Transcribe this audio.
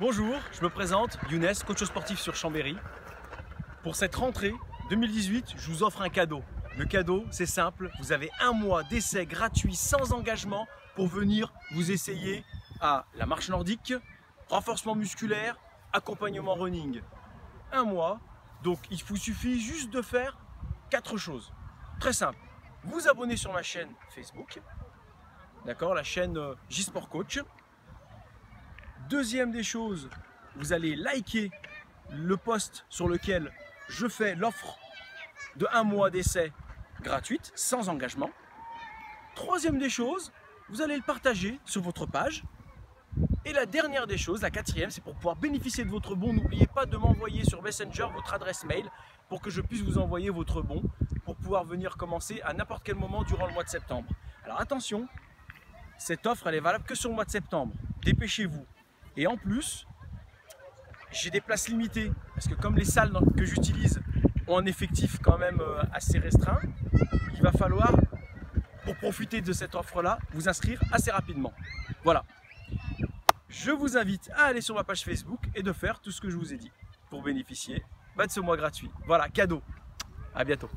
Bonjour, je me présente, Younes, coach sportif sur Chambéry. Pour cette rentrée 2018, je vous offre un cadeau. Le cadeau, c'est simple, vous avez un mois d'essai gratuit sans engagement pour venir vous essayer à la marche nordique, renforcement musculaire, accompagnement running. Un mois, donc il vous suffit juste de faire quatre choses. Très simple. Vous abonner sur ma chaîne Facebook, d'accord, la chaîne euh, J-Sport Coach. Deuxième des choses, vous allez liker le post sur lequel je fais l'offre de un mois d'essai gratuite, sans engagement. Troisième des choses, vous allez le partager sur votre page. Et la dernière des choses, la quatrième, c'est pour pouvoir bénéficier de votre bon, n'oubliez pas de m'envoyer sur Messenger votre adresse mail pour que je puisse vous envoyer votre bon pour pouvoir venir commencer à n'importe quel moment durant le mois de septembre. Alors attention, cette offre, elle est valable que sur le mois de septembre. Dépêchez-vous. Et en plus, j'ai des places limitées parce que comme les salles que j'utilise ont un effectif quand même euh, assez restreint, il va falloir, pour profiter de cette offre-là, vous inscrire assez rapidement. Voilà. Je vous invite à aller sur ma page Facebook et de faire tout ce que je vous ai dit pour bénéficier bah, de ce mois gratuit. Voilà, cadeau. À bientôt.